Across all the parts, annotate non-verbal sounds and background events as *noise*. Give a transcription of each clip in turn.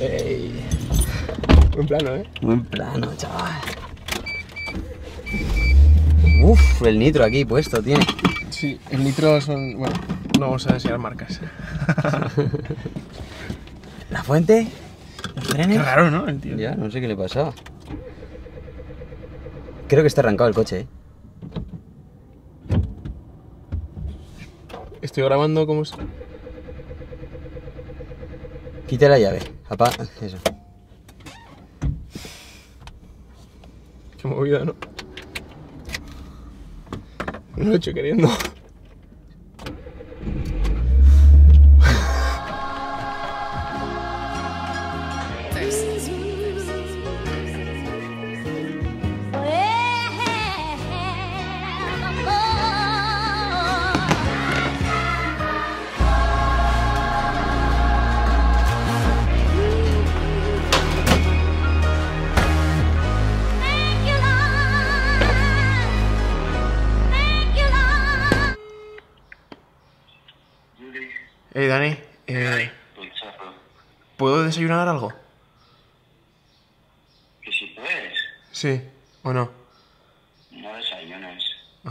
Ey. Buen plano, ¿eh? Buen plano, chaval. Uf, el nitro aquí puesto tiene. Sí, el nitro son... Bueno, no vamos a enseñar marcas. *laughs* ¿La fuente? ¿Los Qué frenes? raro, ¿no? El tío. Ya, no sé qué le pasaba. Creo que está arrancado el coche, ¿eh? Estoy grabando como... es- Quita la llave. Apa eso. Qué movida, ¿no? No lo he hecho queriendo. Hey, Dani. Eh. ¿Puedo desayunar algo? Que si puedes, Sí. ¿O no? no desayunes. ¿Qué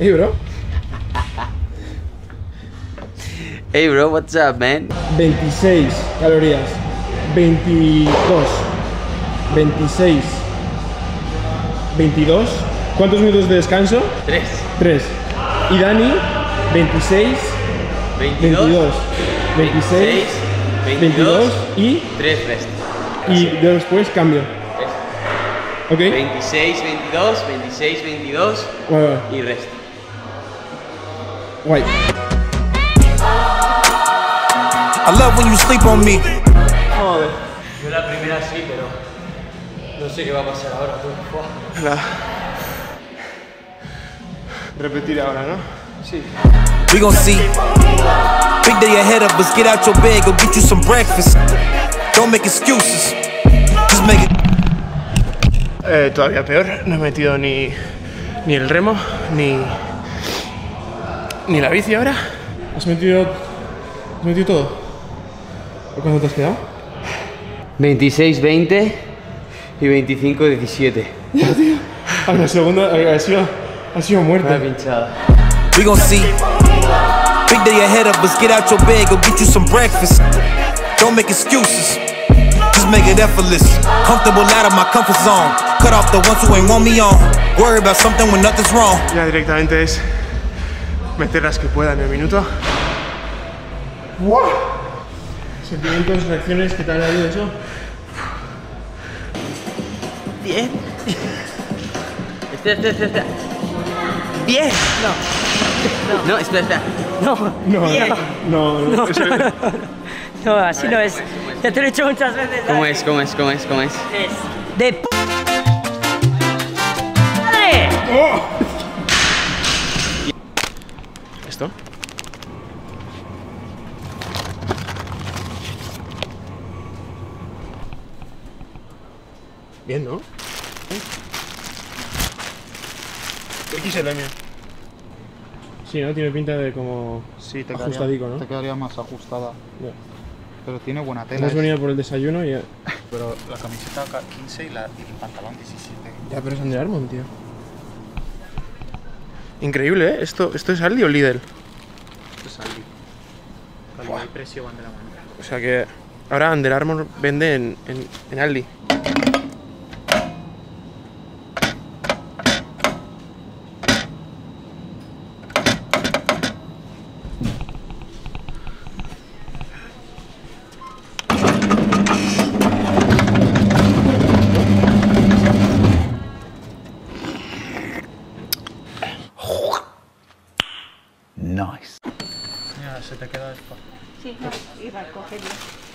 Hey, bro. Hey bro, what's up, man? 26 calorías. 22. 26. 22. ¿Cuántos minutos de descanso? Tres. 3. Y Dani, 26, 22, 26, 22 y, 3 rest. y después cambio. ¿Ok? 26, 22, 26, 22 Guay, guay, y rest. Guay. I love when you sleep on me. Joder. Yo la primera sí, pero no sé qué va a pasar ahora. tú. Buah. Nada. Repetir ahora, ¿no? Sí. We gon' see. Big day ahead of us. Get out your bed, go get you some breakfast. Don't make excuses. Just make it. Eh, todavía peor, no he metido ni, ni el remo, ni, ni la bici ahora. ¿Has metido, has metido todo? ¿O cuánto te has quedado? 26, 20 y 25, 17. A la segunda ha sido, ha sido Una muerte. pinchada. We gon' see. Big day ahead of us. Get out your bed, go get you some breakfast. Don't make excuses. Just make it effortless. Comfortable out of my comfort zone. Cut off the ones who ain't want me on. Worry about something when nothing's wrong. Ya directamente es meter las que pueda en el minuto. ¡Wow! Sentimientos, reacciones, ¿qué tal ha ido eso? Bien. Espera, espera, espera, espera. Bien. No. No, espera, espera. No, No, Bien. no, no, eso- *laughs* no, así no es. Ya te lo he dicho muchas veces. ¿Cómo es? ¿Cómo es? ¿Cómo es? ¿Cómo es? Es de p madre. ¿Esto? Bien, ¿no? XL mío. Sí, ¿no? Tiene pinta de como Sí, te ajustadico, quedaría, ¿no? te quedaría más ajustada. Ya. Pero tiene buena tela. Hemos ¿eh? venido por el desayuno y *laughs* Pero la camiseta ca- 15 y, la, y el pantalón 17. Ya, pero es Under Armour, tío. Increíble, ¿eh? ¿Esto, esto es Aldi o Lidl? Esto es Aldi. Calidad y precio van de la mano. O sea que ahora Under Armour vende en, en, en Aldi. Nice. Mira, se te queda esto.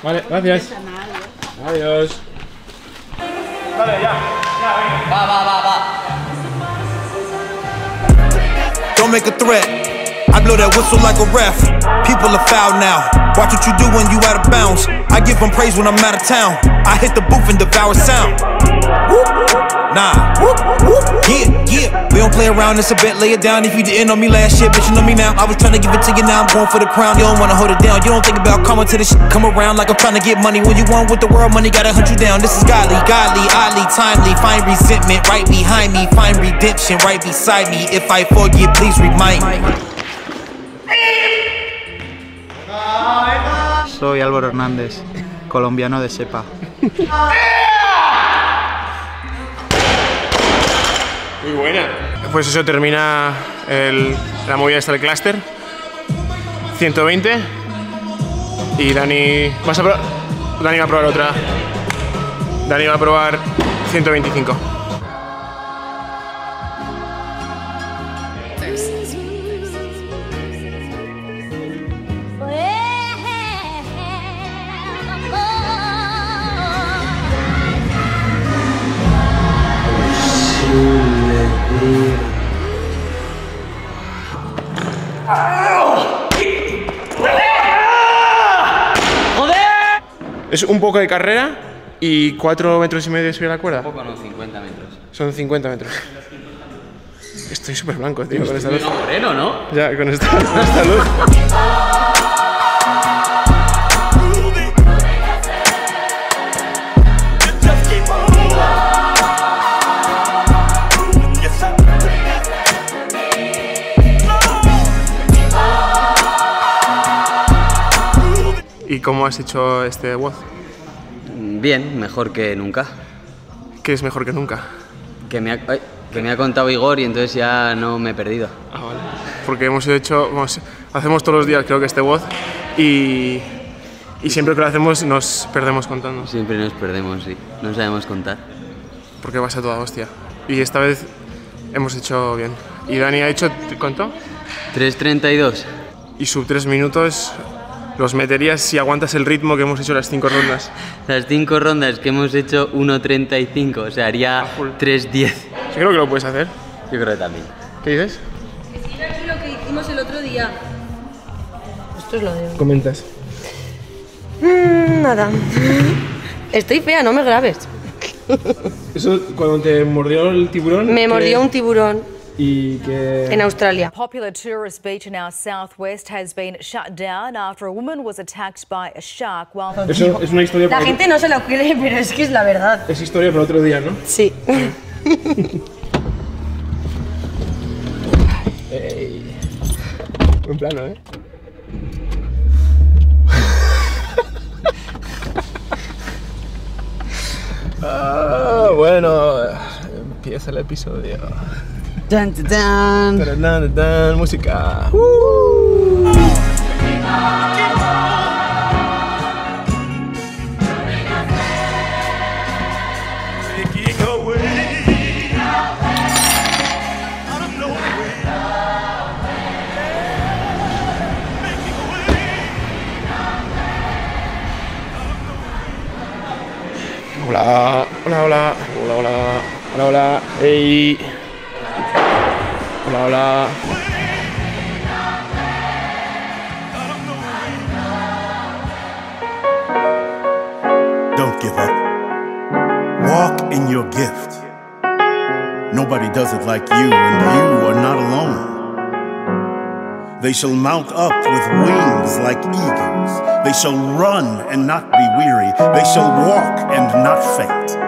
Vale, gracias. Adiós. Don't make a threat. I blow that whistle like a ref. People are foul now. Watch what you do when you out of bounds. I give them praise when I'm out of town. I hit the booth and devour sound. Whoop. Nah. Whoop, whoop. Yeah, yeah. We don't play around, it's a bet, lay it down. If you didn't know me last year, bitch, you know me now. I was trying to give it to you, now I'm going for the crown. You don't wanna hold it down. You don't think about coming to this shit, come around like I'm trying to get money. When you want with the world, money gotta hunt you down. This is godly, godly, oddly, timely. Find resentment right behind me. Find redemption right beside me. If I forget, please remind me. Soy Álvaro Hernández, colombiano de cepa. *laughs* Muy buena. Pues eso termina el- la movida esta del clúster. 120. Y Dani. ¿Vas a? Dani va a probar otra. Dani va a probar 125. Es un poco de carrera y 4 metros y medio de subir la cuerda. Poco no, 50 metros. Son 50 metros. Estoy súper blanco, tío, con esta luz. Moreno, ¿no? Ya, con esta, *laughs* con esta luz. ¿Y cómo has hecho este WOD? Bien, mejor que nunca. ¿Qué es mejor que nunca? Que me ha, ay, que me ha contado Igor y entonces ya no me he perdido. Ah, vale. Porque hemos hecho, hacemos todos los días creo que este WOD y, y siempre que lo hacemos nos perdemos contando. Siempre nos perdemos, sí. No sabemos contar. Porque vas a toda hostia. Y esta vez hemos hecho bien. Y Dani ha hecho, ¿cuánto? 3.32. Y sub 3 minutos los meterías si aguantas el ritmo que hemos hecho las 5 rondas. Las cinco rondas que hemos hecho 1.35, o sea, haría 3.10. Yo creo que lo puedes hacer. Yo creo que también. ¿Qué dices? lo que hicimos el otro día. Esto es lo de. Comentas. Mm, nada. Estoy fea, no me grabes. Eso cuando te mordió el tiburón. Me mordió un tiburón Y que. en Australia. Popular tourist beach in our southwest has been shut down after a woman was attacked by a shark while Eso es una historia La para. gente no se lo cree, pero es que es la verdad. Es historia para otro día, ¿no? Sí. Buen plano, ¿eh? ah, bueno, empieza el episodio. Dun dun dun. Dun dun dun. Música. Uh. Hola, hola, hola, hola, hola, hola, hola, hey. Hola, hola. Don't give up. Walk in your gift. Nobody does it like you, and you are not alone. They shall mount up with wings like eagles. They shall run and not be weary. They shall walk and not faint.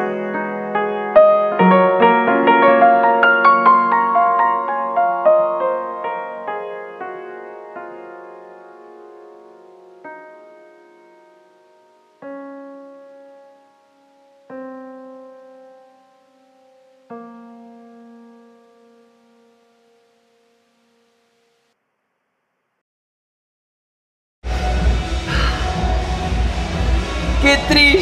¡Qué triste estoy!